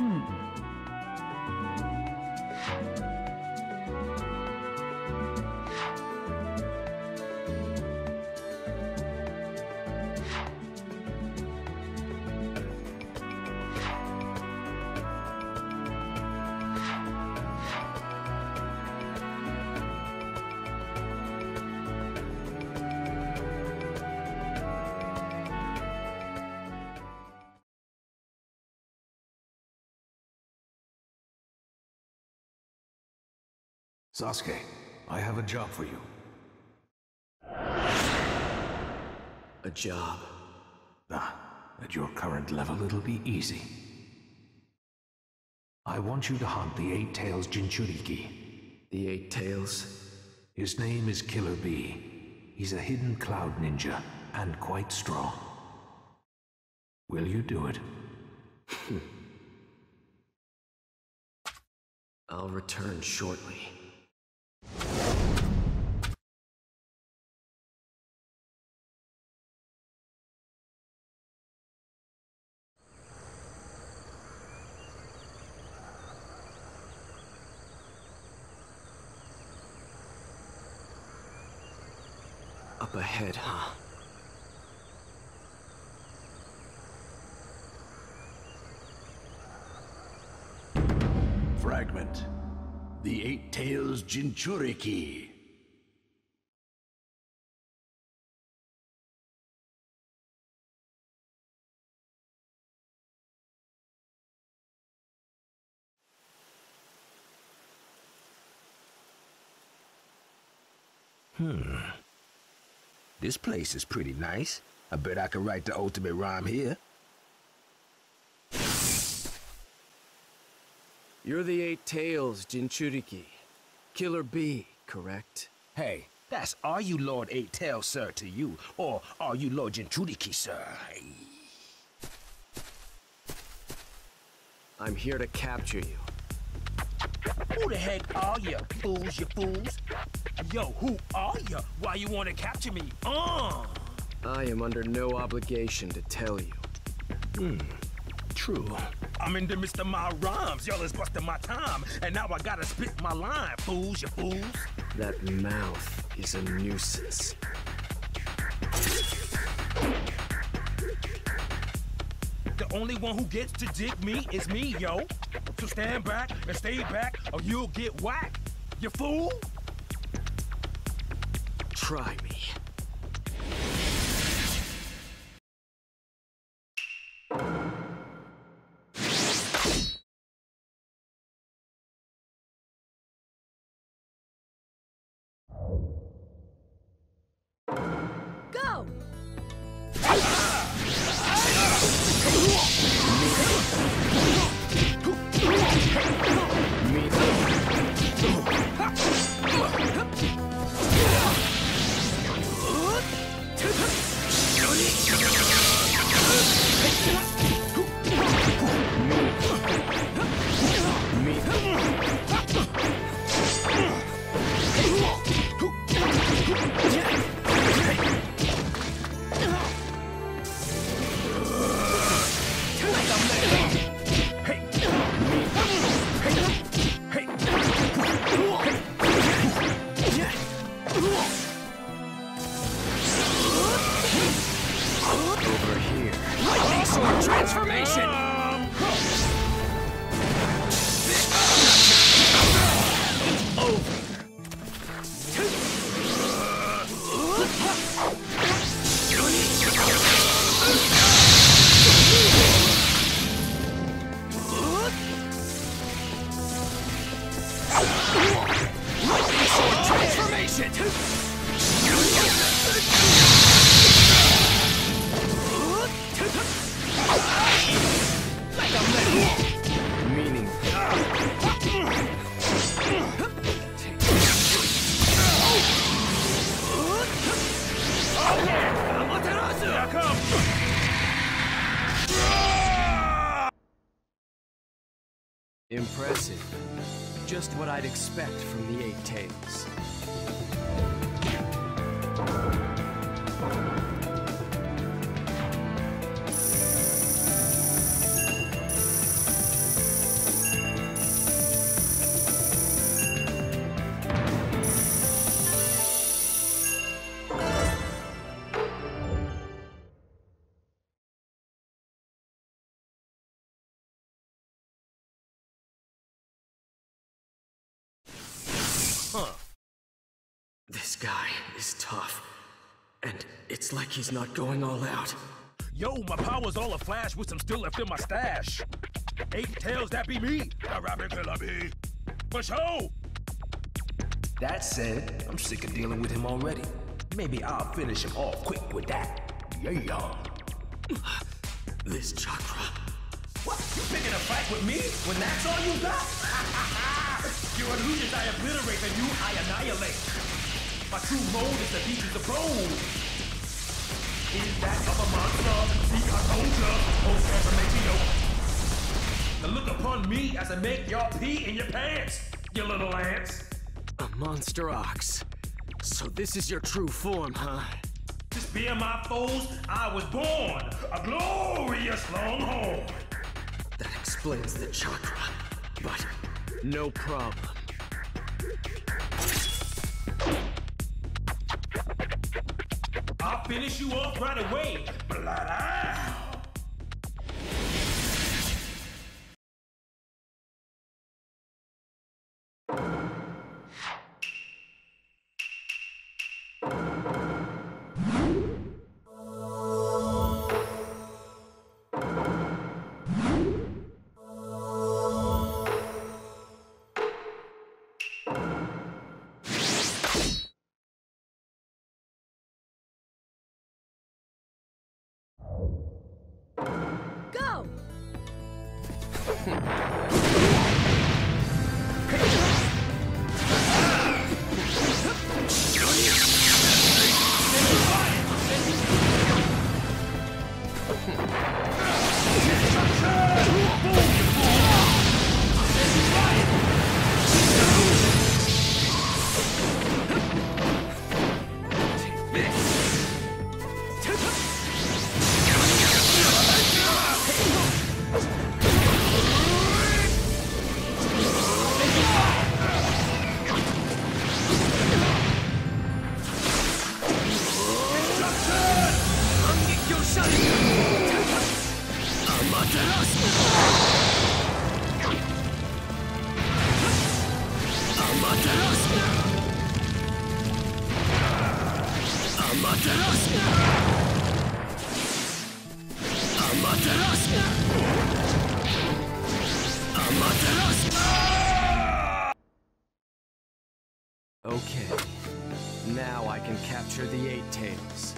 Hmm. Sasuke, I have a job for you. A job. Ah, at your current level, it'll be easy. I want you to hunt the Eight Tails Jinchuriki. The Eight Tails. His name is Killer Bee. He's a hidden cloud ninja, and quite strong. Will you do it? I'll return shortly. Up ahead, huh? Fragment. The Eight Tails Jinchuriki. Hmm. This place is pretty nice. I bet I could write the ultimate rhyme here. You're the Eight Tails, Jinchuriki. Killer Bee, correct? Hey, that's are you Lord Eight Tails, sir, to you, or are you Lord Jinchuriki, sir? I'm here to capture you. Who the heck are you, fools, you fools? Yo, who are you? Why you want to capture me? Uh! I am under no obligation to tell you. Hmm, true. I'm into Mr. My Rhymes. Y'all is busting my time, and now I gotta spit my line, fools, you fools. That mouth is a nuisance. Only one who gets to dig me is me, yo. So stand back and stay back, or you'll get whacked. You fool! Try me. Impressive. Just what I'd expect from the Eight Tails. Guy is tough. And it's like he's not going all out. Yo, my power's all a flash with some still left in my stash. Eight tails, that be me. The rabbit Killer Bee. For sure. That said, I'm sick of dealing with him already. Maybe I'll finish him off quick with that. Yeah. This chakra. What? You picking a fight with me when that's all you got? Your illusions I obliterate and you I annihilate. My true mode is the beat the bone. Is that of a monster? See, I told ya. Post transformation, yo. Now look upon me as I make y'all pee in your pants, you little ants. A monster ox. So this is your true form, huh? Just being my foes, I was born a glorious longhorn. That explains the chakra. But no problem. Finish you off right away. Blood Go! Okay. Now I can capture the Eight Tails.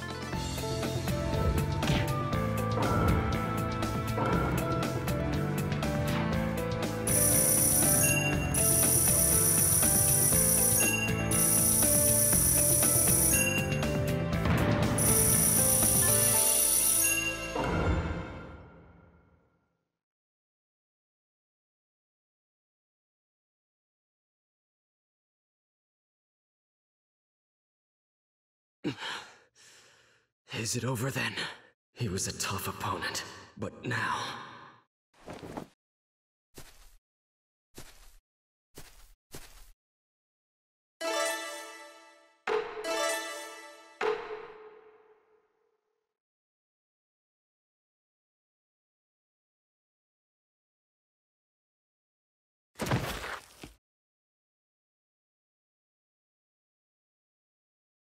Is it over then? He was a tough opponent, but now...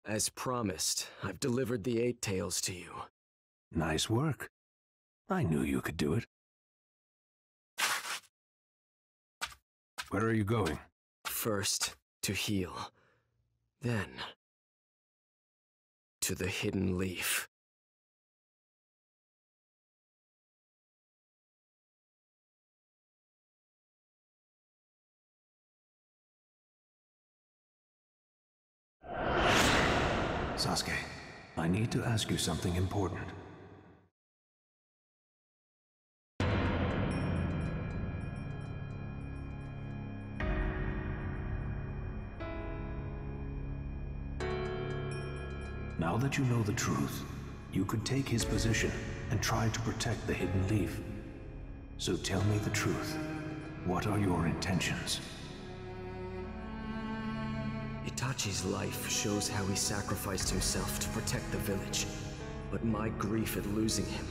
As promised, I've delivered the Eight Tails to you. Nice work. I knew you could do it. Where are you going? First, to heal. Then, to the Hidden Leaf. Sasuke, I need to ask you something important. Now that you know the truth, you could take his position and try to protect the Hidden Leaf. So tell me the truth. What are your intentions? Itachi's life shows how he sacrificed himself to protect the village. But my grief at losing him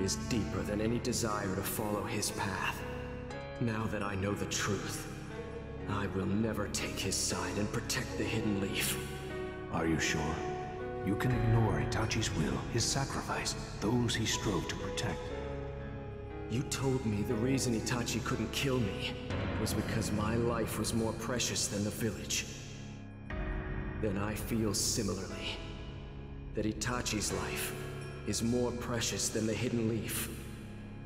is deeper than any desire to follow his path. Now that I know the truth, I will never take his side and protect the Hidden Leaf. Are you sure? You can ignore Itachi's will, his sacrifice, those he strove to protect. You told me the reason Itachi couldn't kill me was because my life was more precious than the village. Then I feel similarly. That Itachi's life is more precious than the Hidden Leaf.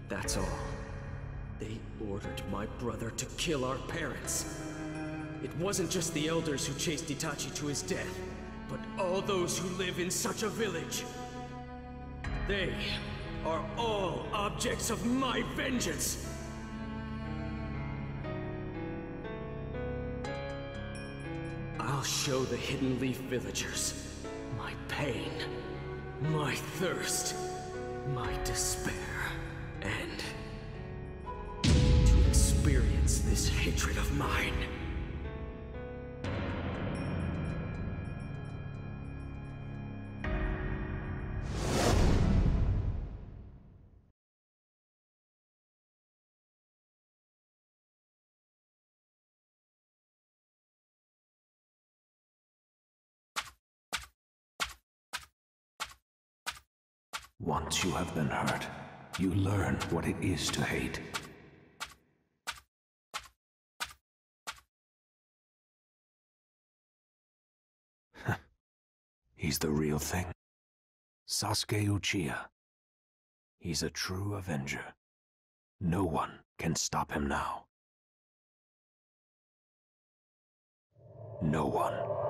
That's all. They ordered my brother to kill our parents. It wasn't just the elders who chased Itachi to his death, but all those who live in such a village. They are all objects of my vengeance! I'll show the Hidden Leaf villagers my pain, my thirst, my despair, and to experience this hatred of mine. Once you have been hurt, you learn what it is to hate. He's the real thing. Sasuke Uchiha. He's a true avenger. No one can stop him now. No one.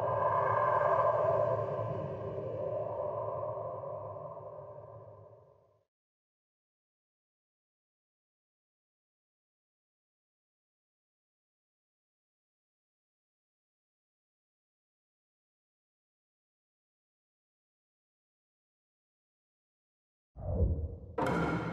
you